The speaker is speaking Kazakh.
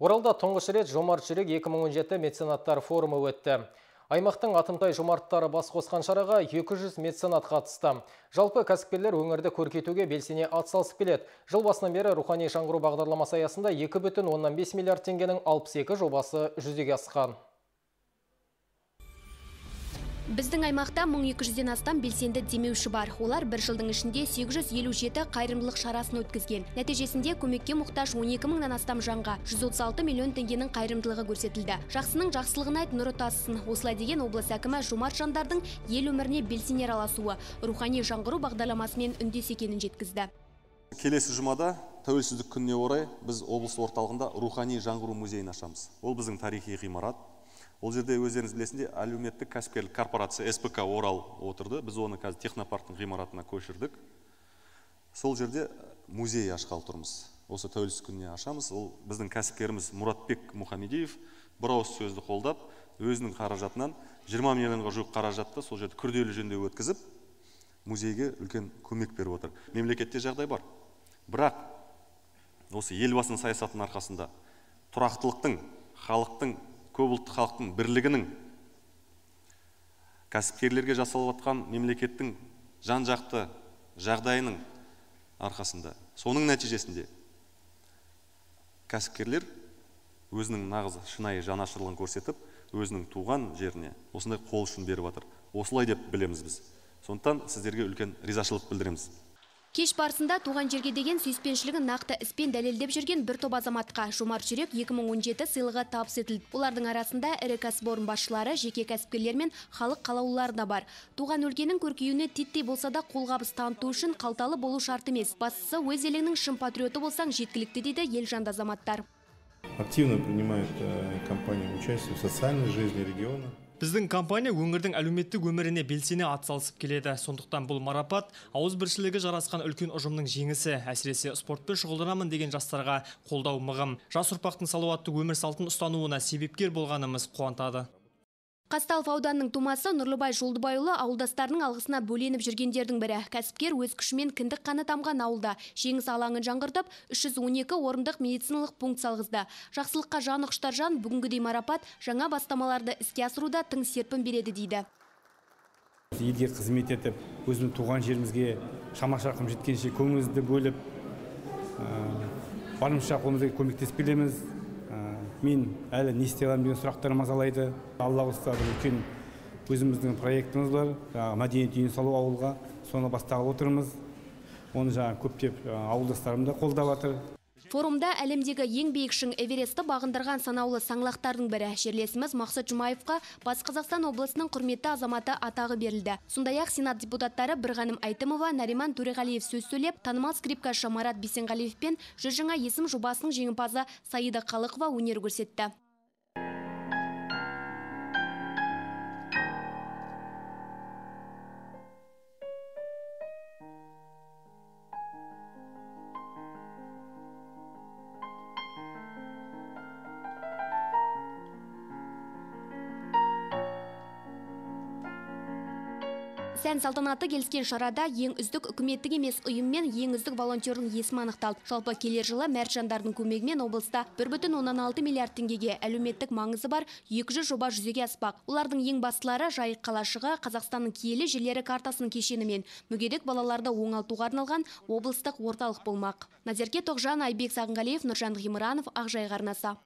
Оралда тұңғыш рет Жомарт жүрек 2017 меценаттар форумы өтті. Аймақтың атымтай жомарттары бас қосқан шараға 200 меценат қатысты. Жалпы кәсіпкерлер өңірді көркейтуге белсене атсалысып келеді. Жыл басынан бері рухани жаңғыру бағдарламасы аясында 2,5 миллиард теңгенің 62 жобасы жүзеге асқан. Біздің аймақта 1200-ден астам белсенді демеуші бар. Олар бір жылдың ішінде 857 қайырымдылық шарасын өткізген. Нәтижесінде көмекке мұқтаж 12 мыңнан астам жанға 136 миллион теңгенің қайырымдылығы көрсетілді. Жақсының жақсылығын айт нұры тасысын. Осылай деген облыс әкімі Жомарт жандардың ел өміріне белсене араласуы, рухани жаңғыру бағдарламасымен үндес екенін жеткізді. Келесі жұмада тәуелсіздік күніне орай біз облыс орталығында рухани жаңғыру музейін ашамыз. Ол біздің тарихи ғимарат ол жерде өздеріңіз білесіңдер әлеуметтік кәсіпкерлік корпорация спк орал отырды. Біз оны қазір технопарктың ғимаратына көшірдік. Сол жерде музей ашқалы тұрмыз. Осы тәуелсіздік күніне ашамыз. Ол біздің кәсіпкеріміз мұратбек мұхамедиев бір ауыз сөзді қолдап өзінің қаражатынан 20 миллионға жуық қаражатты сол жерде күрделі жөндеу өткізіп музейге үлкен көмек беріп отыр. Мемлекетте жағдай бар. Бірақ осы елбасының саясатының арқасында тұрақтылықтың халықтың көпұлтты халықтың бірлігінің кәсіпкерлерге жасалып жатқан мемлекеттің жан жақты жағдайының арқасында. Соның нәтижесінде кәсіпкерлер өзінің нағыз шынайы жанашырлығын көрсетіп өзінің туған жеріне осындай қол ұшын беріп жатыр. Осылай деп білеміз біз. Сондықтан сіздерге үлкен ризашылық білдіреміз. Кеш барысында туған жерге деген сүйіспеншілігін нақты іспен дәлелдеп жүрген бір топ азаматқа Жомарт жүрек 2017 сыйлығы табыс етілді. Олардың арасында ірі кәсіпорын басшылары, жеке кәсіпкерлер мен халық қалаулылары да бар. Туған өлкенің көркеюіне титтей болса да қолғабыс таныту үшін қалталы болу шарт емес. Бастысы өз еліңнің шын патриоты болсаң жеткілікті дейді елжанды азаматтар. Активно принимает э, компания участие в социальной жизни региона. Біздің компания өңірдің әлеуметтік өміріне белсене атсалысып келеді. Сондықтан бұл марапат ауызбіршілігі жарасқан үлкен ұжымның жеңісі, әсіресе спортпен шұғылданамын деген жастарға қолдау мығым. Жас ұрпақтың салауатты өмір салтын ұстануына себепкер болғанымыз қуантады. Қазталов ауданының тумасы Нұрлыбай Жолдыбайұлы ауылдастарының алғысына бөленіп жүргендердің бірі. Кәсіпкер өз күшімен кіндік қаны тамған ауылда жеңіс алаңын жаңғыртып, 312 орындық медициналық пункт салғызды. Жақсылыққа жан ұқыштар жан бүгінгідей марапат жаңа бастамаларды іске асыруда тың серпін береді дейді. Елге қызмет етіп, өзіміздің туған жерімізге шама жеткенше көңілімізді бөліп, барымызша көмектесіп келеміз мен әлі не істей аламын деген сұрақтар мазалайды алла қаласа бір үлкен өзіміздің проектіміз бар. Жаңағы мәдениет үйін салу ауылға соны бастағалы отырмыз. Оны жаңағы көптеп ауылдастарым да қолдап жатыр Форумда әлемдегі ең биік шың Эверестті бағындырған санаулы саңлақтардың бірі жерлесіміз Мақсат Жұмаевқа Батыс Қазақстан облысының құрметті азаматы атағы берілді. Сондай-ақ Сенат депутаттары Бірғаным Айтымова, Нариман Төреғалиев сөз сөйлеп, танымал скрипкашы Марат Бесенғалиев пен жүз жаңа есім жобасының жеңімпазы Саида Қалықова өнер көрсетті. Сән салтанаты келіскен шарада ең үздік үкіметтік емес ұйым мен ең үздік волонтердің есімі анықталды. Жалпы келер жылы мәрт жандардың көмегімен облыста 1,16 миллиард теңгеге әлеуметтік маңызы бар 200 жоба жүзеге аспақ. Олардың ең бастылары Жайық қалашығы, Қазақстанның киелі жерлері картасының кешені мен мүгедек балаларды оңалтуға арналған облыстық орталық болмақ. Назерке Тоқжан, Айбек Сағынғалиев, Нұржан Ақжайық арнасы.